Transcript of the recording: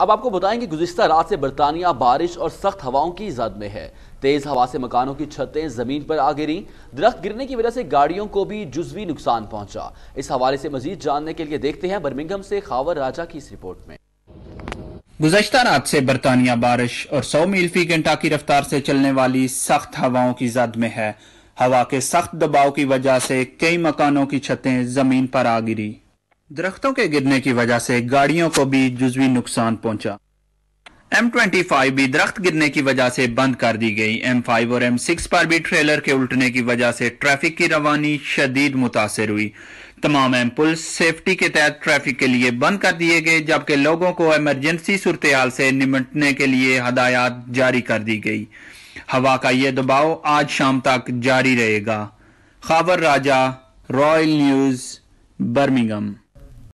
अब आपको बताएँगे गुजशत रात से बरतानिया, बारिश और सख्त हवाओं की जद में है। तेज हवा से मकानों की छतें ज़मीन पर आ गिरी। दरख्त गिरने की वजह से गाड़ियों को भी जुजवी नुकसान पहुँचा। इस हवाले से मजीद जानने के लिए देखते हैं बर्मिंगम से खावर राजा की इस रिपोर्ट में। गुजशत रात से बरतानिया, बारिश और सौ मील फ़ी घंटा की रफ्तार से चलने वाली सख्त हवाओं की जद में है। हवा के सख्त दबाव की वजह से कई मकानों की छतें ज़मीन पर आ गिरी। درختوں کے گرنے کی وجہ سے گاڑیوں کو بھی جزوی نقصان پہنچا۔ ایم ٹوینٹی فائیو بھی درخت گرنے کی وجہ سے بند کر دی گئی۔ ایم فائیو اور ایم سکس پر بھی ٹریلر کے الٹنے کی وجہ سے ٹریفک کی روانی شدید متاثر ہوئی۔ تمام ایم پلس سیفٹی کے تحت ٹریفک کے لیے بند کر دیے گئے، جبکہ لوگوں کو ایمرجنسی صورتحال سے نمٹنے کے لیے ہدایات جاری کر دی گئی۔ ہوا کا یہ دباؤ آج شام تک جاری رہے گا۔ Khawar Raja, Royal News Birmingham